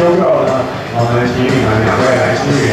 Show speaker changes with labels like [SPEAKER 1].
[SPEAKER 1] 抽票呢，我们请你们两位来参与。